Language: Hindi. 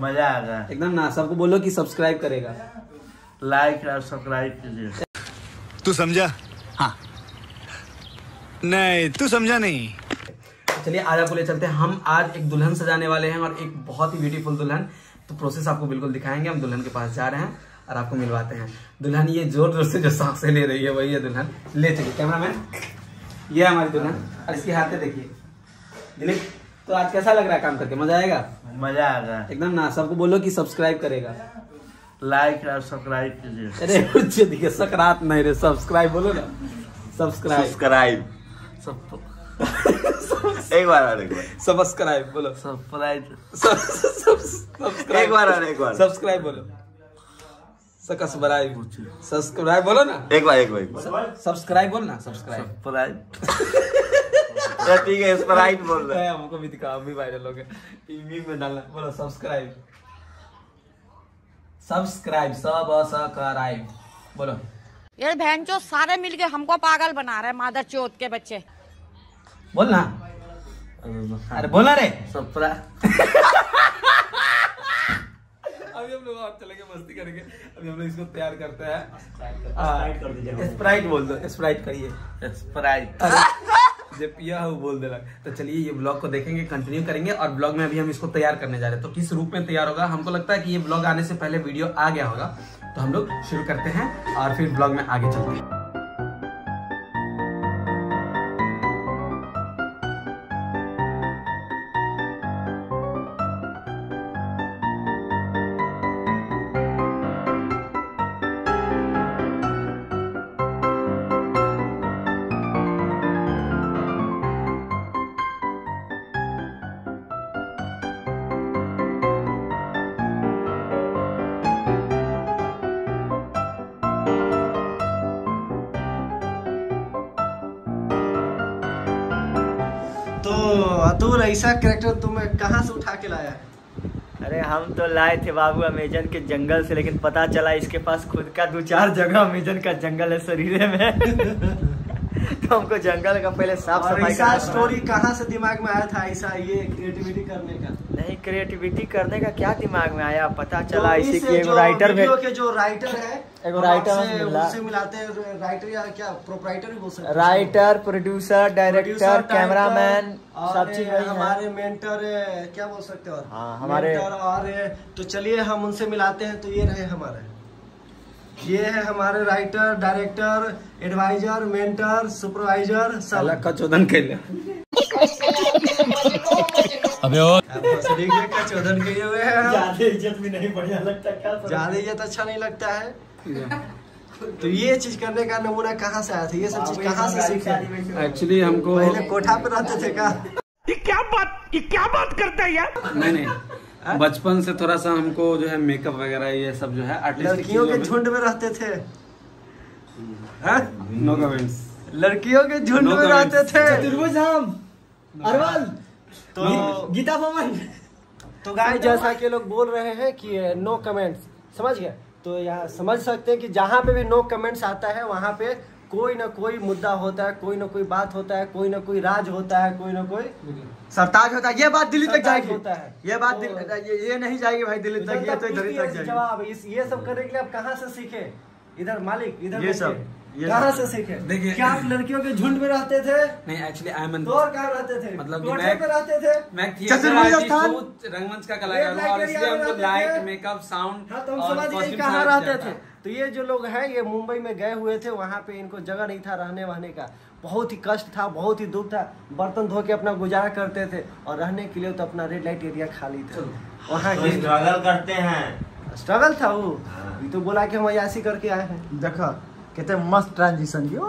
मज़ा आएगा एकदम ना सबको बोलो कि सब्सक्राइब करेगा। लाइक और सब्सक्राइब कीजिए। तू समझा? हाँ। नहीं तू समझा नहीं। चलिए आज आपको ले चलते हैं। हम आज एक दुल्हन सजाने वाले हैं और एक बहुत ही ब्यूटीफुल दुल्हन। तो प्रोसेस आपको बिल्कुल दिखाएँगे। हम दुल्हन के पास जा रहे हैं और आपको मिलवाते हैं। दुल्हन ये ज़ोर ज़ोर से जो साँसें ले रही है वही है दुल्हन। ले चलिए कैमरामैन ये है हमारी दुल्हन। और इसकी हाथे देखिए। दिलीप तो आज कैसा लग रहा है काम करके? मज़ा आएगा? मज़ा आएगा एकदम ना सबको बोलो कि सब्सक्राइब करेगा। लाइक और सब्सक्राइब कीजिए। अरे कुछ देखिए सकरात नहीं रे सब्सक्राइब बोलो ना। सब्सक्राइब सब्सक्राइब सब एक बार और एक बार। सब्सक्राइब बोलो। सब्सक्राइब सब्सक्राइब एक बार और एक बार। सब्सक्राइब बोलो। सब्सक्राइब सब्सक्राइब बोलो ना। एक बार एक बार सब्सक्राइब बोलो ना सब्सक्राइब ठीक है स्प्राइट बोल रहा है। है, हमको भी दिखा हम भी वायरल हो गए। टीवी में डालना बोलो सब्सक्राइब सब्सक्राइब सब सब्सक्राइब बोलो। ये बहन चो सारे मिलके हमको पागल बना रहे मादर चौथ के बच्चे। बोल ना अरे बोला रे। सब्सक्राइब अभी हम लोग और चलेंगे मस्ती करेंगे। अभी हम लोग इसको तैयार करते हैं। स्प्राइट बोल दो स्प्राइट करिए। सब्सक्राइब जो पिया है बोल देना तो चलिए, ये ब्लॉग को देखेंगे कंटिन्यू करेंगे और ब्लॉग में अभी हम इसको तैयार करने जा रहे हैं। तो किस रूप में तैयार होगा? हमको लगता है कि ये ब्लॉग आने से पहले वीडियो आ गया होगा। तो हम लोग शुरू करते हैं और फिर ब्लॉग में आगे चलते हैं। अतुल ऐसा कैरेक्टर तुम्हें कहाँ से उठा के लाया? अरे हम तो लाए थे बाबू अमेजन के जंगल से लेकिन पता चला इसके पास खुद का दो चार जगह अमेजन का जंगल है शरीर में। तो हमको जंगल का पहले साफ़ सफ़ाई ऐसा स्टोरी कहाँ से दिमाग में आया था ऐसा ये क्रिएटिविटी करने का। नहीं क्रिएटिविटी करने का क्या दिमाग में आया? पता चला तो इसी की एक जो राइटर में। के जो राइटर है एगो राइटर हमसे मिला। उनसे मिलाते हैं राइटर या क्या प्रोपराइटर भी बोल सकते हैं। राइटर प्रोड्यूसर डायरेक्टर कैमरामैन सब चीज़ हमारे मेंटर क्या बोल सकते हो और? हाँ, हमारे- और तो चलिए हम उनसे मिलाते हैं तो ये रहे हमारे। ये है हमारे writer director adviser mentor supervisor सब। का चोदन के लिए आप भोसड़ी का चौधन किए हुए हैं ज़्यादा इज़्ज़त भी नहीं बढ़िया लगता क्या ज़्यादा इज़्ज़त अच्छा नहीं लगता है। तो ये चीज़ करने का नमूना कहाँ से आया था? ये सब चीज़ कहाँ से सीखे? एक्चुअली हमको पहले कोठा पे रहते थे का नहीं नहीं। बचपन से थोड़ा सा हमको जो है मेकअप वगैरह ये सब जो है लड़कियों के झुंड में रहते थे। हाँ? नो कमेंट्स लड़कियों के झुंड में रहते थे। अरवल तो गीता भवन तो गाय जैसा कि लोग बोल रहे हैं कि नो कमेंट्स समझ गए? तो यहाँ समझ सकते हैं कि जहाँ पे भी नो कमेंट्स आता है वहाँ पे कोई ना कोई मुद्दा होता है कोई ना कोई बात होता है कोई ना कोई राज होता है कोई ना कोई सरताज होता है। ये बात दिल्ली तक जाएगी। होता है। ये बात तो- दिल्ली ये, ये नहीं जाएगी भाई दिल्ली तक ये तो इधर ही तक जाएगी। जवाब ये सब करने के लिए आप कहाँ से सीखे? इधर मालिक इधर ये सब, कहाँ से सीखे? देखिए- क्या आप लड़कियों के झुंड में रहते थे? नहीं एक्चुअली आई एम तो और कहाँ रहते थे? मतलब कि मैं- रहते थे? मैं रंगमंच का कलाकार हूँ और इसलिए हमको लाइट मेकअप साउंड हाँ तो हम समझ गए कहाँ रहते थे? तो ये जो लोग हैं ये मुंबई में गए हुए थे वहाँ पे इनको जगह नहीं था रहने वहने का। बहुत ही कष्ट था बहुत ही दुख था। बर्तन धो के अपना गुजारा करते थे और रहने के लिए तो अपना रेड लाइट एरिया खाली था। वहाँ तो स्ट्रगल करते हैं। स्ट्रगल था वो। तो बोला कि हम अयासी करके आए हैं। देखा कितने मस्त ट्रांजिशन यो